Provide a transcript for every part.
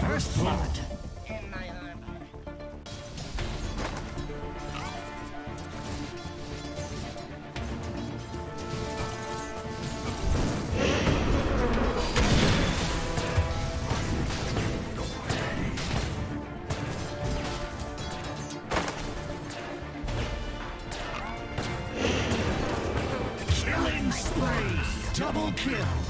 First blood. In my armor. Killing spree. Double kill.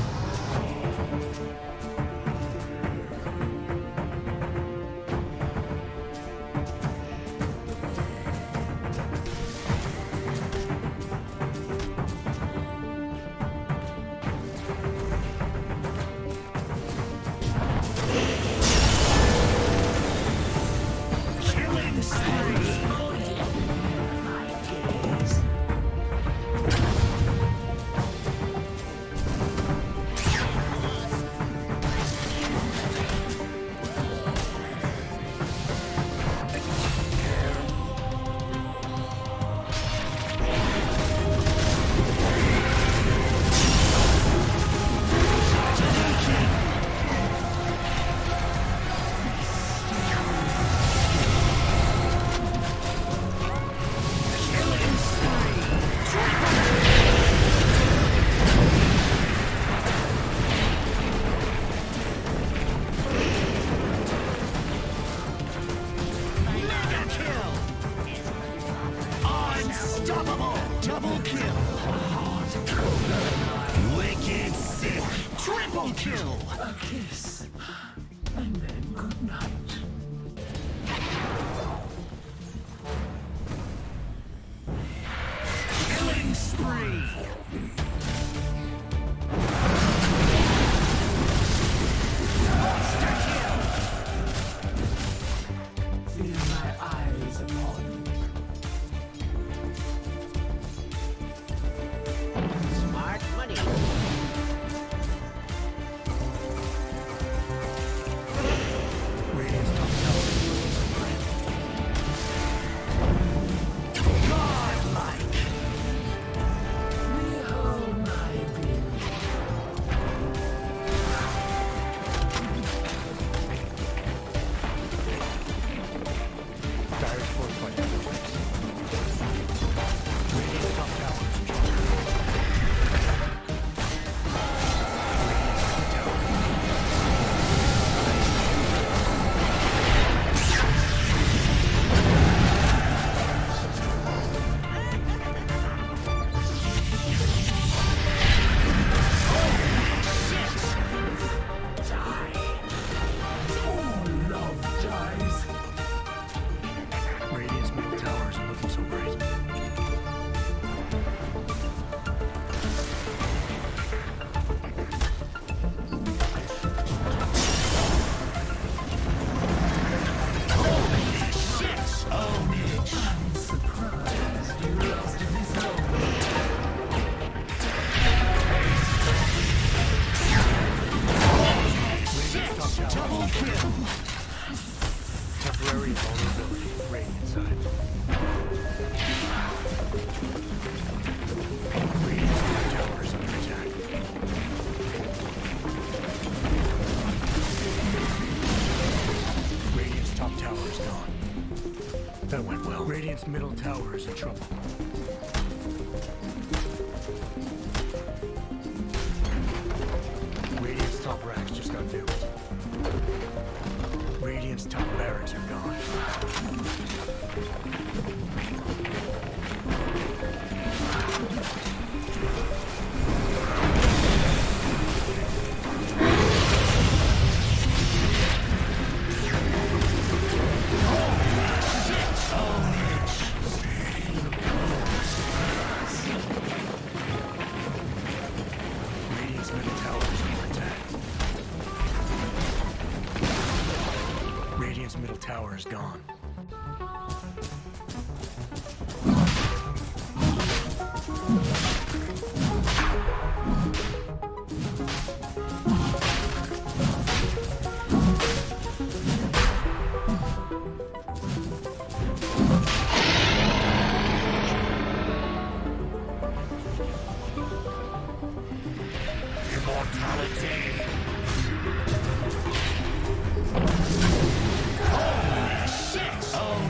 Kill. A kiss. And then good night. Killing spree. Middle tower is in trouble. Radiant's top racks just got nuked. Radiant's top barracks are gone. Immortality! Radiant's oh,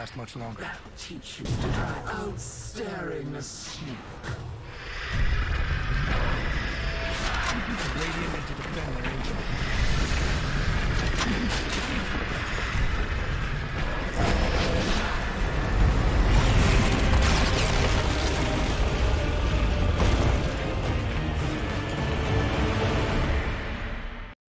last much longer. Teach you to try out staring sneak.